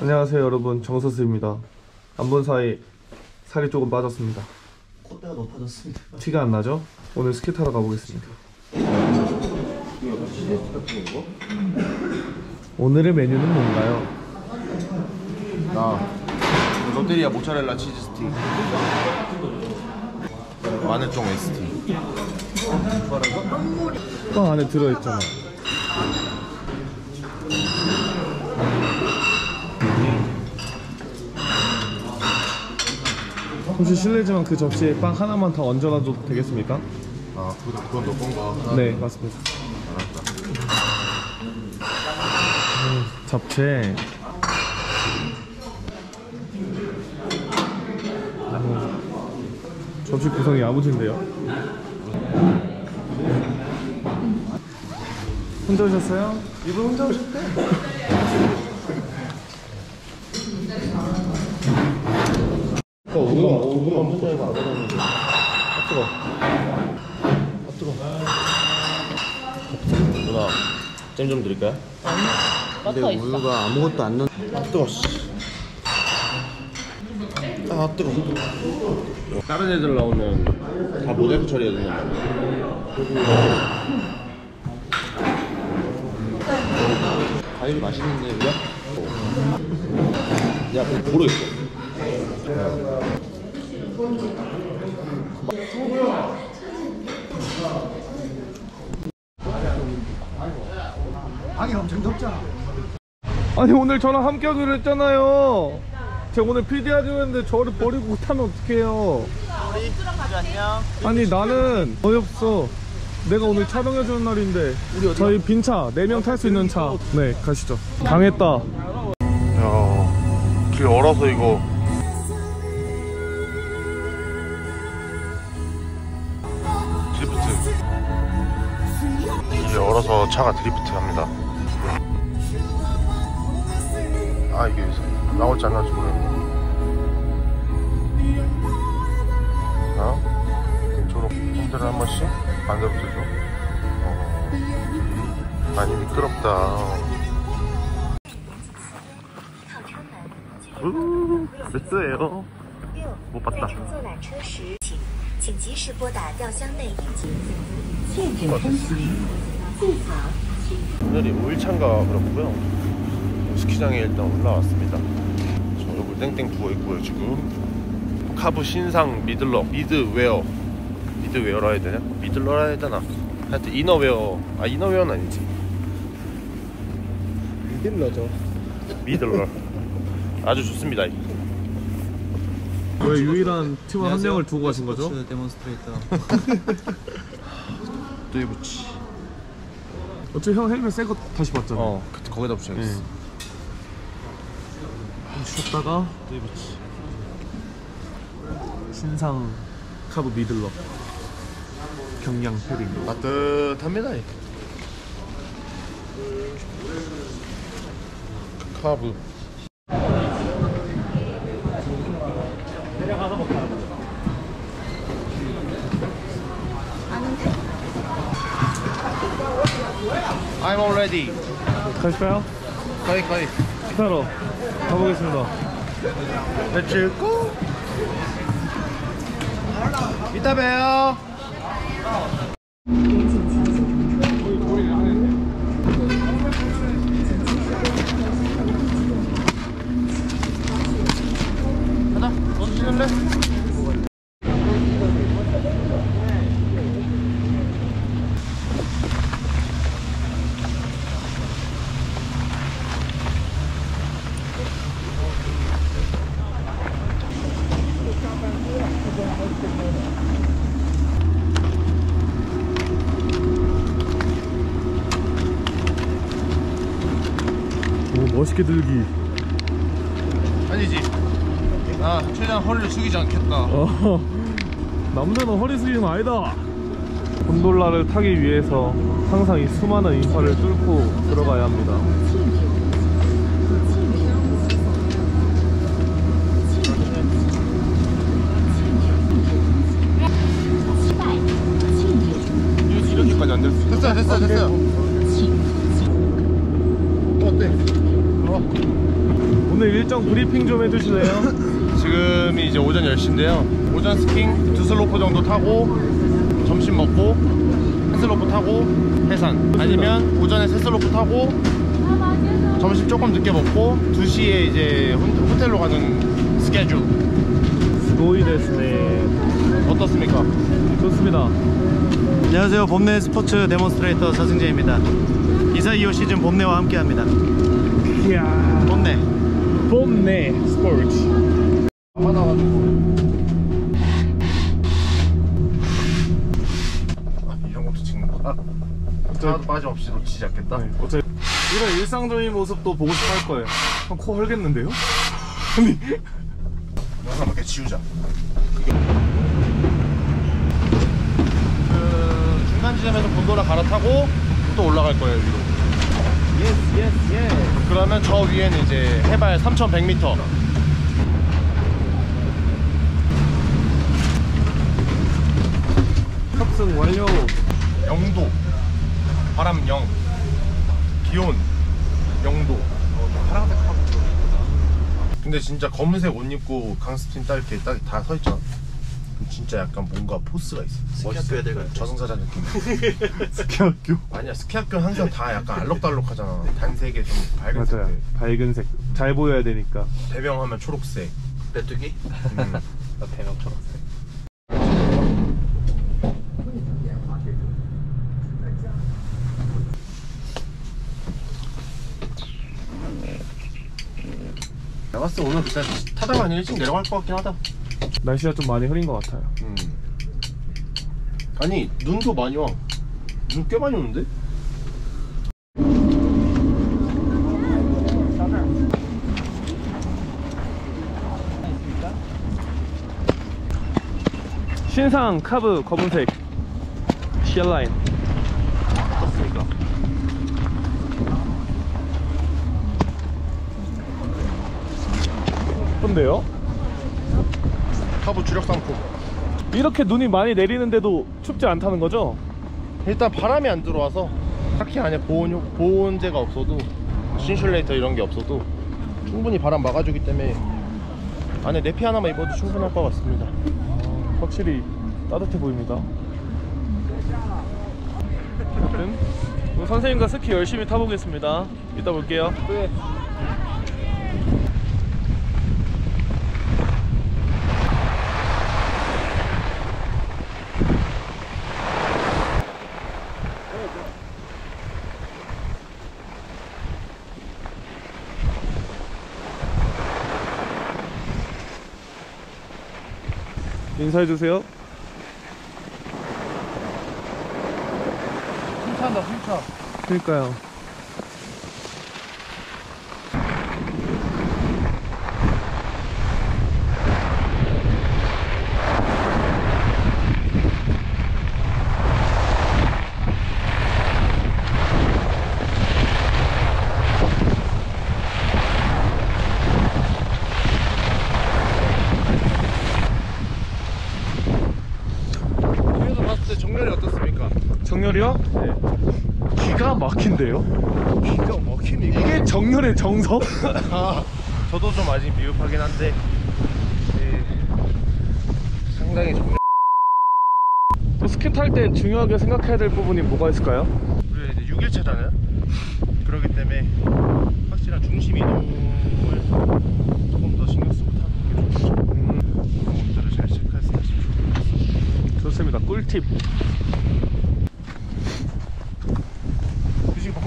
안녕하세요 여러분. 정서스입니다. 안 본 사이 살이 조금 빠졌습니다. 콧대가 높아졌습니다. 티가 안 나죠? 오늘 스키 타러 가보겠습니다. 오늘의 메뉴는 뭔가요? 나 롯데리아 모짜렐라 치즈 스틱. 마늘종 ST 빵 안에 들어있잖아 혹시 실례지만 그 접시에 빵 하나만 더 얹어놔도 되겠습니까? 아 그건, 그건 너 건가? 네 맞습니다 음, 잡채 음, 접시 구성이 야무진데요 혼자 오셨어요? 이분 혼자 오셨대 어, 우유만, 우유만 혼자 해서 안 받았는데 아 뜨거 아 뜨거 누나 잼 좀 드릴까요? 근데 우유가 아무것도 안 넣. 아 뜨거 씨. 아 뜨거 다른 애들 나오면 다 모델 처리해야 되냐 과일 맛있는데 우리야? 야 모르겠어 방이 엄청 덥잖아. 아니 오늘 저랑 함께 하기로 했잖아요. 제가 오늘 PD 하기로 했는데 저를 버리고 못하면 어떡해요? 아니 나는 어이없어. 내가 오늘 촬영해주는 날인데 저희 빈차 4명 탈 수 있는 차. 네 가시죠. 당했다. 야길 얼어서 이거 얼어서 차가 드리프트 합니다 아 이게 나올지 안 나올지 모르겠네 어? 초록 폰트를 한 번씩 반대부터 줘 어. 많이 미끄럽다 우, 됐어요. 六， 못 봤다 在乘坐缆车时，请请及时拨打吊箱内应急。 오늘이 5일차인가 그렇고요. 스키장에 일단 올라왔습니다. 저 얼굴 땡땡 부어있고요 지금. 카브 신상 middler midwear. midwear라 해야 되냐? middler라 해야 되나? 하여튼 이너웨어. 아 이너웨어는 아니지. middler죠. middler. 아주 좋습니다. 왜 유일한 팀원 한 명을 두고 가신 거죠? demonstrator. 对不起 어차피 형 헬멧 새거 다시 봤잖아. 어 그때 거기다 붙여야겠어. 네. 쉬었다가 对不起 신상 카브 미들러 경량 패딩. 따뜻합니다. 카브 I'm already 가실까요? 거의 거의. 스타로 가보겠습니다. Let's go 이따 봬요 오 멋있게 들기? 아니지. 나 최대한 허리를 숙이지 않겠다. 어, 남자는 허리 숙이는 아니다. 곤돌라를 타기 위해서 항상 이 수많은 인파를 뚫고 들어가야 합니다. 이렇게까지 안 됐어. 됐어 됐어 됐어 어때? 어? 오늘 일정 브리핑 좀 해주실래요? 지금이 이제 오전 10시인데요. 오전 skiing 두 슬로프 정도 타고 점심 먹고 한 슬로프 타고 해산. 아니면 오전에 세 슬로프 타고 점심 조금 늦게 먹고 2시에 이제 호- 호텔로 가는 스케줄. すごいですね 어떻습니까? 좋습니다 안녕하세요. 봄내 스포츠 demonstrator 서승재입니다. 이사 2호 시즌 봄내와 함께합니다. 이야 봄내. 봄내 스포츠 이런 것도 찍는 거야? 하나도 빠짐없이 놓치지 않겠다. 네, 어차피 이런 일상적인 모습도 보고 싶어 할 거예요 형, 코 헐겠는데요? 아니 영상 몇개 지우자. 그 중간 지점에서 곤도라 갈아타고 또 올라갈 거예요 위로. yes yes yes 그러면 저 위에는 이제 해발 3,100m. 탑승 완료 영도. 바람 0. 기온 0도. 어, 파란색 하고 근데 진짜 검은색 옷 입고 강습팀 딱 이렇게 딱 다 서 있잖아. 진짜 약간 뭔가 포스가 있어. 멋있어 애들 같아. 저승사자 느낌. 스키 학교 아니야 스키 학교는 항상 다 약간 알록달록하잖아. 단색에 좀 밝은 맞아요 색들. 밝은 색 잘 보여야 되니까 배경하면 초록색. 메뚜기? 음. 나 대명 초록색 내가 봤을 때 오늘 그때 타다가 그냥 일찍 내려갈 것 같긴 하다. 날씨가 좀 많이 흐린 것 같아요 음. 아니 눈도 많이 와. 눈 꽤 많이 오는데? 신상 카브 검은색 시얼라인 어떻습니까? 예쁜데요? 카브 주력 상품. 이렇게 눈이 많이 내리는데도 춥지 않다는 거죠? 일단 바람이 안 들어와서 딱히 안에 보온 효- 보온재가 없어도 신슐레이터 이런 게 없어도 충분히 바람 막아주기 때문에 안에 내피 하나만 입어도 충분할 것 같습니다. 확실히 따뜻해 보입니다. 선생님과 스키 열심히 타보겠습니다. 이따 볼게요. 네. 인사해 주세요. 숨찬다 숨차. 그러니까요. 뒤에서 봤을 때 정렬이 어떻습니까? 정렬이요? 네. 기가 막힌데요? 기가 막힙니까? 이게 정렬의 정석? 아, 저도 좀 아직 미흡하긴 한데 네, 상당히 정렬 또 스키 탈 때 중요하게 생각해야 될 부분이 뭐가 있을까요? 우리 이제 6일차잖아요 그렇기 때문에 확실한 중심 이동을 조금 더 신경 쓰고 타는 게 좋죠 음, 그런 것들을 잘 체크해서 타시면 좋겠습니다 좋습니다. 꿀팁.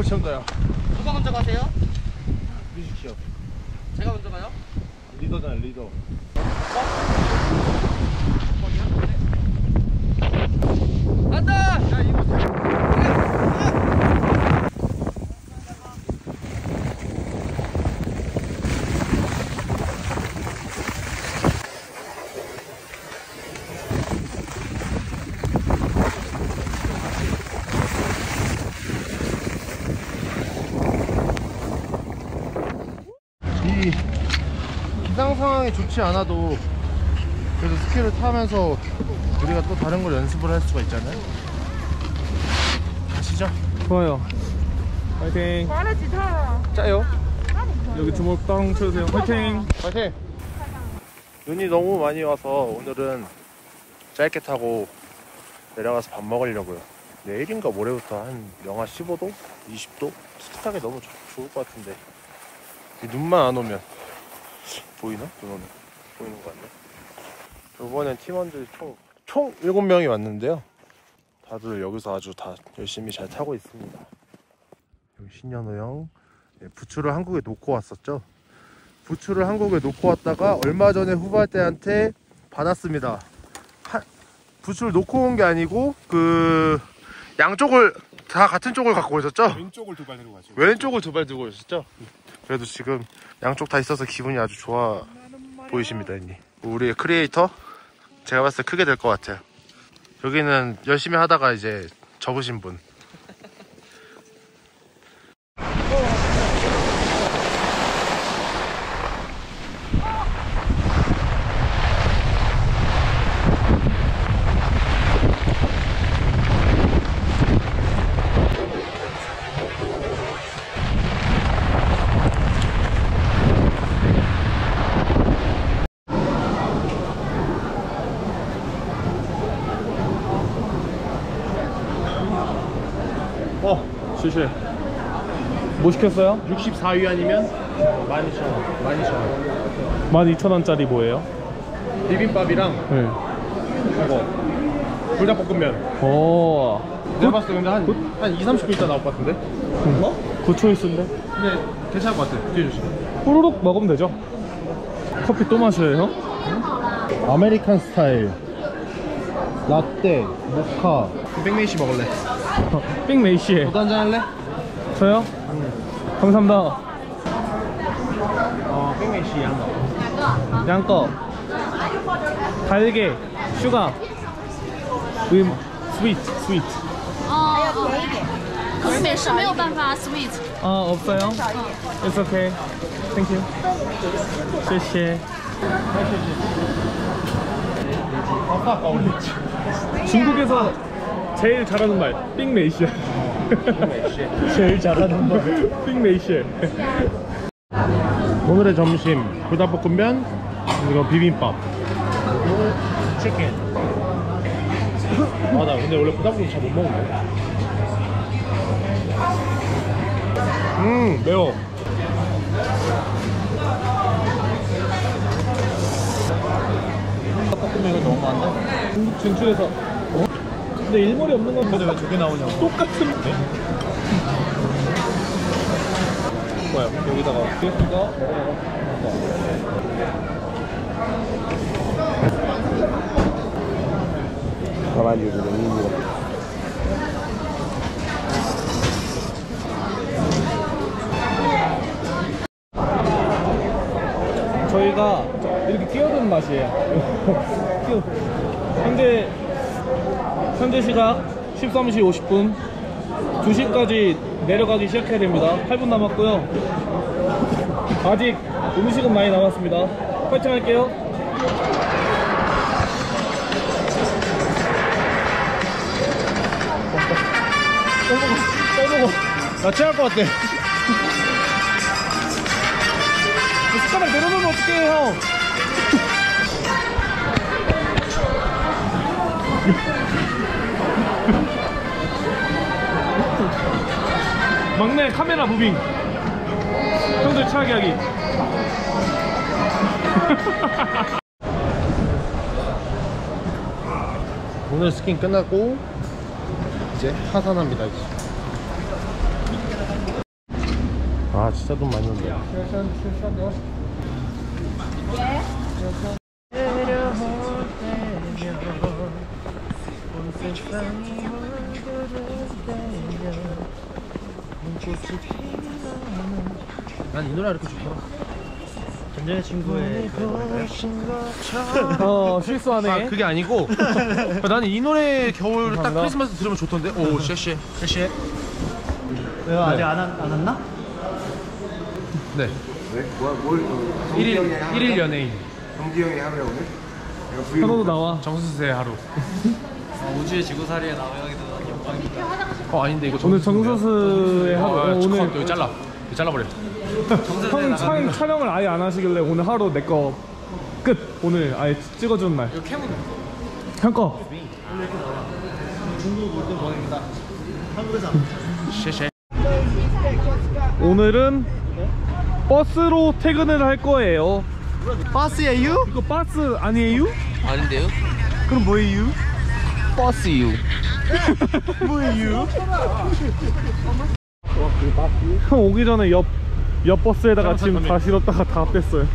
바꿔 채운다야 누가 먼저 가세요? 뮤직 시업 제가 먼저 가요? 리더잖아 리더 이 기상 상황이 좋지 않아도 그래도 스키를 타면서 우리가 또 다른 걸 연습을 할 수가 있잖아요. 가시죠? 좋아요. 파이팅. 짜요. 여기 주먹 땅 쳐주세요. 파이팅. 파이팅! 눈이 너무 많이 와서 오늘은 짧게 타고 내려가서 밥 먹으려고요. 내일인가 모레부터 한 영하 15도? 20도? 스키 타기 너무 좋을 것 같은데. 눈만 안 오면 보이나? 눈 오면 보이는 거 같네. 이번엔 팀원들 총, 총 7명이 왔는데요. 다들 여기서 아주 다 열심히 잘 타고 있습니다. 여기 신현우 형 네, 부추를 한국에 놓고 왔었죠. 부추를 한국에 놓고 왔다가 얼마 전에 후발대한테 받았습니다. 한- 부추를 놓고 온 게 아니고 그 양쪽을 다 같은 쪽을 갖고 오셨죠? 왼쪽을 두 발 들고 가죠. 왼쪽을 두 발 들고 오셨죠? 그래도 지금 양쪽 다 있어서 기분이 아주 좋아 보이십니다, 형님. 우리의 크리에이터 제가 봤을 때 크게 될 것 같아요. 여기는 열심히 하다가 이제 접으신 분. 어, 谢谢. 뭐 시켰어요? 64위안이면 12,000원. 12,000원. 12,000원짜리 뭐예요? 비빔밥이랑 네. 이거 불닭볶음면. 오, 내가 봤을 때 근데 한, 한 2, 30분 있다 나올 것 같은데? 어? good choice인데? 근데 괜찮을 것 같아. 뒤에 주시면. 후루룩 먹으면 되죠? 커피 또 마셔요, 형? American 스타일. 라떼, 모카. 백메이시 먹을래? 삥 메이시에. 너도 한잔 할래? 저요? 감사합니다. 어, 백메이시 양거. 양꺼. 달게. 슈가. 음, 스위트, 스위트. 哦，可是美式没有办法 sweet。 아, 없어요? It's okay. Thank you. 谢谢. 중국에서 제일 잘하는 말, 삥 메이시에. 제일 잘하는 말, 삥 메이시에. 오늘의 점심 불닭볶음면 그리고 비빔밥 그리고 치킨 아 나 근데 원래 불닭볶음면 잘못 먹는데 음 매워 볶음면 이거 너무. 중국 진출해서. 어? 근데 일몰이 없는 건 근데 왜 저게 나오냐고. 똑같은데? 뭐야, 여기다가. 이거 먹어, 먹어. 저희가 이렇게 끼어드는 맛이에요. 끼어. 현재 현재 시각 13시 50분 2시까지 내려가기 시작해야 됩니다. 8분 남았고요. 아직 음식은 많이 남았습니다. 파이팅 할게요. 떠먹어. 나 체할 것 같아 숟가락 내려놓으면 어떡해, 형. 막내 카메라 moving. 형들 차게 하기. 오늘 skiing 끝났고 이제 하산합니다 이제 아 진짜 돈 많이 온다 난이 노래 이렇게 좋더라 전전의 친구의 어, 실수하네. 아 그게 아니고. 나는 이 노래 겨울 딱 감사합니다. 크리스마스 들으면 좋던데. 오 쉐쉐. 쉐쉐. 왜요? 아직 안, 왔- 안 왔나? 네. 일일 일일 연예인. 현호도 나와. 정수세 하루 우주의 지구살이에 나오기도 영광입니다. 어 아닌데 이거 오늘? 정서스의 하루. 아, 어, 오늘 오늘 여기 잘라 여기 잘라버려 형 촬영, 촬영을 아예 안 하시길래 오늘 하루 내 거 끝. 오늘 아예 찍어주는 날. 이거 캠은 형 거. 오늘은 버스로 퇴근을 할 거예요. 버스예요? 이거 버스 아니에요? 아닌데요? 그럼 뭐예요? 버스 유. 뭐예요? 형 오기 전에 옆, 옆 버스에다가 짐다 실었다가 다 뺐어요.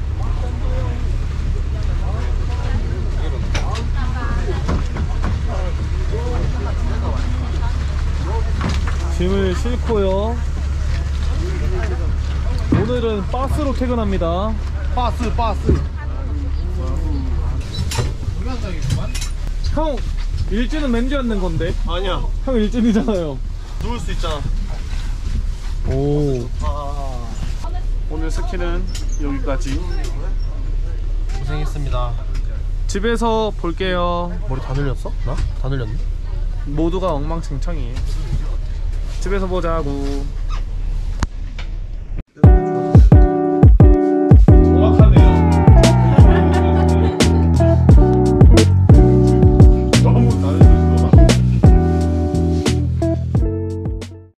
짐을 싣고요. 오늘은 버스로 퇴근합니다. 버스 버스 형 일진은 맨주 앉는 건데. 아니야 형 일진이잖아요. 누울 수 있잖아 오. 오늘 스키는 여기까지 고생했습니다. 집에서 볼게요. 머리 다 늘렸어? 나? 다 늘렸네? 모두가 엉망진창이에요. 집에서 보자고.